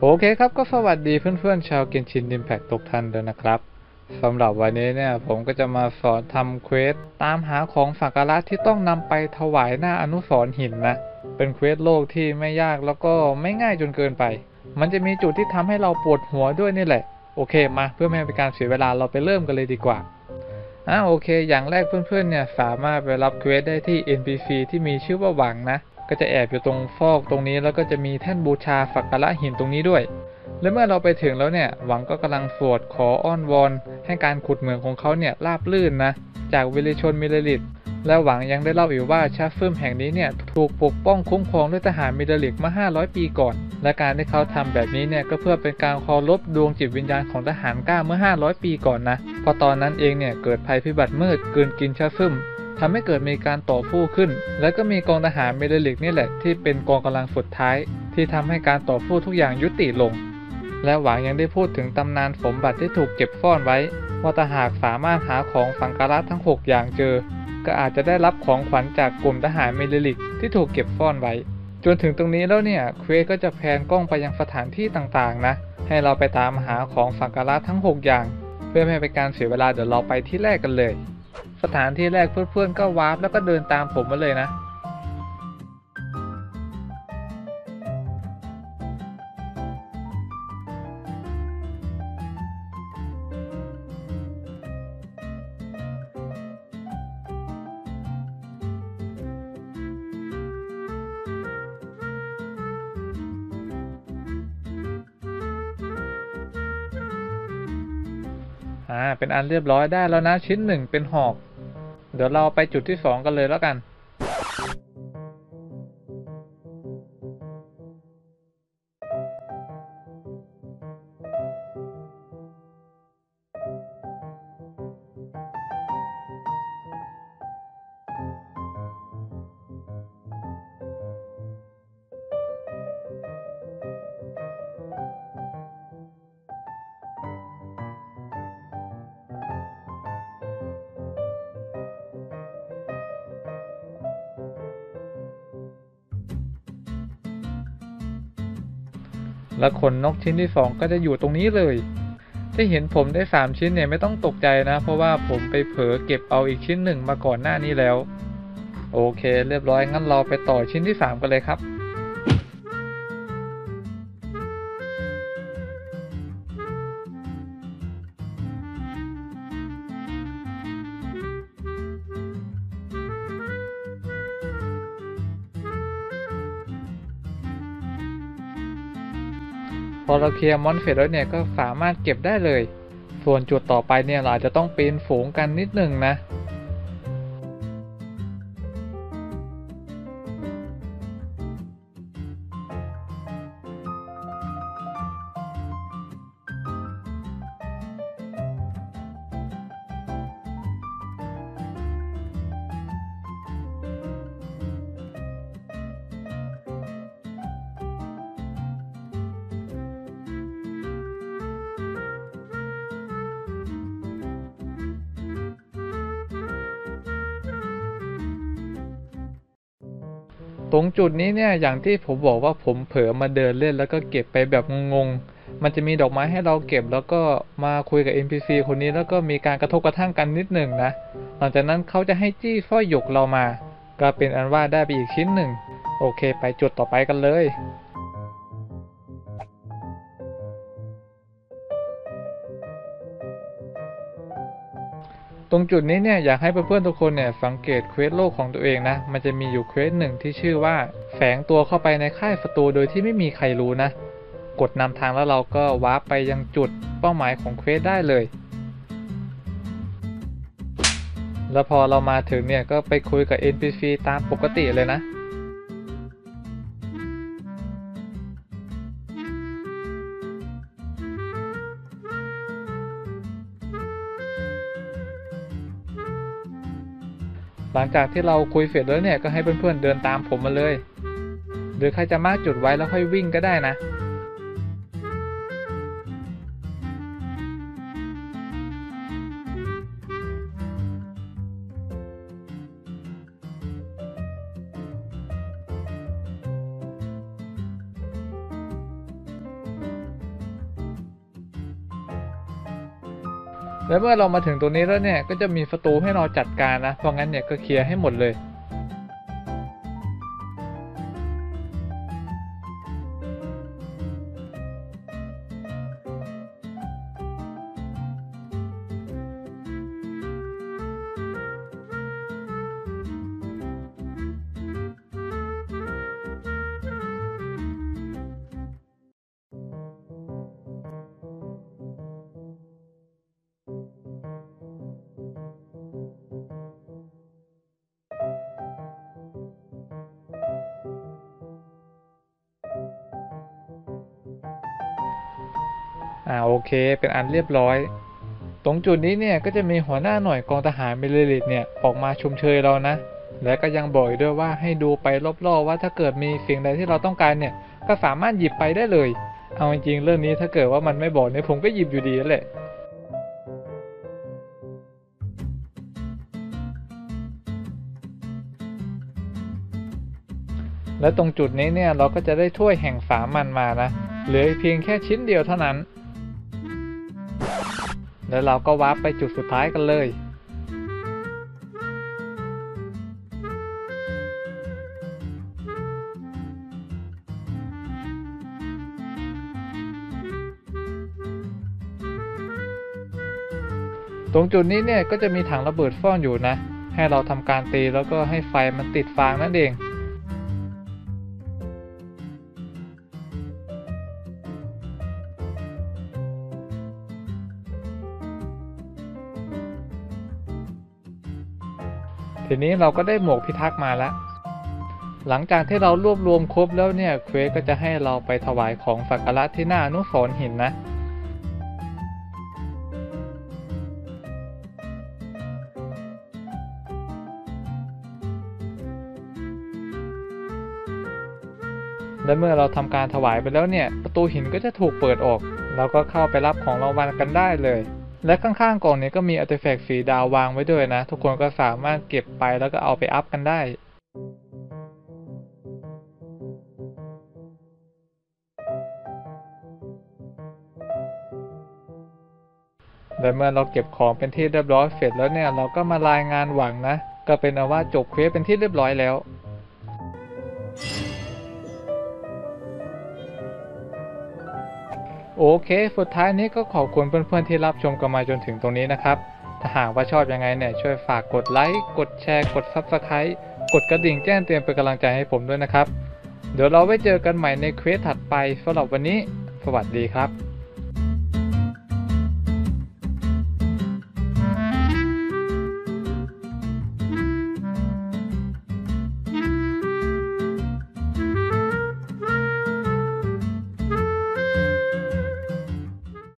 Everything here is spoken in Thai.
โอเคครับก็สวัสดีเพื่อนๆชาว Genshin Impact ทุกท่านด้วยนะครับสำหรับวันนี้เนี่ยผมก็จะมาสอนทำ quest ตามหาของสักการะที่ต้องนำไปถวายหน้าอนุสรณ์หินนะ เป็น quest โลกที่ไม่ยากแล้วก็ไม่ง่ายจนเกินไป มันจะมีจุดที่ทำให้เราปวดหัวด้วยนี่แหละ โอเคมาเพื่อไม่ให้เป็นการเสียเวลาเราไปเริ่มกันเลยดีกว่าอ่าโอเค อย่างแรกเพื่อนๆเนี่ยสามารถไปรับ quest ได้ที่ NPC ที่มีชื่อว่าหวังนะ ก็จะแอบอยู่ตรงฟอกตรงนี้ แล้วก็จะมีแท่นบูชาสักการะหินตรงนี้ด้วย และเมื่อเราไปถึงแล้วเนี่ยหวังก็กำลังสวดขออ้อนวอนให้การขุดเหมืองของเขาเนี่ยราบลื่นนะจากวิริชนมิลลิตและหวังยังได้เล่าอีกว่าชาฟืมแห่งนี้เนี่ยถูกปกป้องคุ้มครองด้วยทหารมิลลิกมา 500 ปีก่อน และการที่เขาทำแบบนี้เนี่ยก็เพื่อเป็นการเคารพดวงจิตวิญญาณของทหารกล้าเมื่อ 500 ปีก่อนนะเพราะตอนนั้นเองเนี่ยเกิดภัยพิบัติมืดเกินกินชาฟืม ทำให้เกิดมีการต่อสู้ขึ้น และก็มีกองทหาร Millelith นี่แหละที่เป็นกองกำลังสุดท้าย ที่ทำให้การต่อสู้ทุกอย่างยุติลง และหวังยังได้พูดถึงตำนานสมบัติที่ถูกเก็บซ่อนไว้ ว่าถ้าหากสามารถหาของสักการะทั้ง 6 อย่างเจอ ก็อาจจะได้รับของขวัญจากกลุ่มทหาร Millelith ที่ถูกเก็บซ่อนไว้ จนถึงตรงนี้แล้วเนี่ย quest ก็จะ pan กล้องไปยังสถานที่ต่างๆ นะ ให้เราไปตามหาของสักการะทั้ง 6 อย่าง เพื่อไม่ให้เป็นการเสียเวลาเดี๋ยวเราไปที่แรกกันเลย สถานที่แรกเพื่อนๆก็วาร์ปแล้วก็เดินตามผมมาเลยนะ อ่า เป็นอันเรียบร้อยได้แล้วนะชิ้นหนึ่งเป็นหอก เดี๋ยวเราไปจุดที่สองกันเลยแล้วกัน และขนนกชิ้นที่สองก็จะอยู่ตรงนี้เลยที่เห็นผมได้สามชิ้นเนี่ยไม่ต้องตกใจนะ เพราะว่าผมไปเผลอเก็บเอาอีกชิ้นหนึ่งมาก่อนหน้านี้แล้ว โอเค เรียบร้อยงั้นเราไปต่อชิ้นที่สามกันเลยครับ พอเราเคลียร์มอนเสร็จแล้วเนี่ยก็สามารถเก็บได้เลย ส่วนจุดต่อไปเนี่ยเราจจะต้องปีนฝูงกันนิดหนึ่งนะ ตรงจุดนี้เนี่ยอย่างที่ผมบอกว่าผมเผลอมาเดินเล่นแล้วก็เก็บไปแบบงงๆ มันจะมีดอกไม้ให้เราเก็บแล้วก็มาคุยกับ NPC คนนี้แล้วก็มีการกระทบกระทั่งกันนิดหนึ่งนะ หลังจากนั้นเขาจะให้จี้สร้อยหยกเรามา ก็เป็นอันว่าได้ไปอีกชิ้นหนึ่ง โอเค ไปจุดต่อไปกันเลย ตรงจุดนี้เนี่ยอยากให้เพื่อนๆทุกคนเนี่ยสังเกต quest โลกของตัวเองนะ มันจะมีอยู่ quest หนึ่งที่ชื่อว่า แฝงตัวเข้าไปในค่ายศัตรูโดยที่ไม่มีใครรู้นะ กดนำทางแล้วเราก็ warp ไปยังจุดเป้าหมายของ quest ได้เลย แล้วพอเรามาถึงเนี่ยก็ไปคุยกับ NPC ตามปกติเลยนะ หลังจากที่เราคุยเสร็จแล้วเนี่ยก็ให้เพื่อนๆเดินตามผมมาเลย หรือใครจะมาร์กจุดไว้แล้วค่อยวิ่งก็ได้นะ และเมื่อเรามาถึงตรงนี้แล้วเนี่ยก็จะมีประตูให้เราจัดการนะเพราะงั้นเนี่ยก็เคลียร์ให้หมดเลย อ่าโอเค เป็นอันเรียบร้อย ตรงจุดนี้เนี่ยก็จะมีหัวหน้าหน่วยกองทหารมิลลิลิตเนี่ยออกมาชมเชยเรานะ และก็ยังบอกอีกด้วยว่าให้ดูไปรอบๆว่าถ้าเกิดมีสิ่งใดที่เราต้องการเนี่ยก็สามารถหยิบไปได้เลย เอาจริงๆเรื่องนี้ถ้าเกิดว่ามันไม่บอกเนี่ยผมก็หยิบอยู่ดีนั่นแหละและตรงจุดนี้เนี่ยเราก็จะได้ถ้วยแห่งสามัญมานะ เหลือเพียงแค่ชิ้นเดียวเท่านั้น แล้วเราก็วาร์ปไปจุดสุดท้ายกันเลย ตรงจุดนี้เนี่ยก็จะมีถังระเบิดซ่อนอยู่นะ ให้เราทำการตีแล้วก็ให้ไฟมันติดฟางนั่นเอง ทีนี้เราก็ได้หมวกพิทักษ์มาแล้ว หลังจากที่เรารวบรวมครบแล้วเนี่ยเควสก็จะให้เราไปถวายของสักการะที่หน้าอนุสรหินนะและเมื่อเราทำการถวายไปแล้วเนี่ย ประตูหินก็จะถูกเปิดออก เราก็เข้าไปรับของรางวัลกันได้เลย และข้างๆกล่องนี้ก็มี artifact สี่ดาววางไว้ด้วยนะ ทุกคนก็สามารถเก็บไปแล้วก็เอาไป up กันได้และเมื่อเราเก็บของเป็นที่เรียบร้อยเสร็จแล้วเนี่ยเราก็มารายงานหวังนะ ก็เป็นอันว่าจบ quest เป็นที่เรียบร้อยแล้ว เค สุดท้ายนี้ก็ขอบคุณเพื่อนๆที่รับชมกันมาจนถึงตรงนี้นะครับ ถ้าหากว่าชอบยังไงเนี่ยช่วยฝากกดไลค์ กดแชร์ กด Subscribe กดกระดิ่งแจ้งเตือนเป็นกำลังใจให้ผมด้วยนะครับ เดี๋ยวเราไว้เจอกันใหม่ในเควสถัดไปสำหรับวันนี้ สวัสดีครับ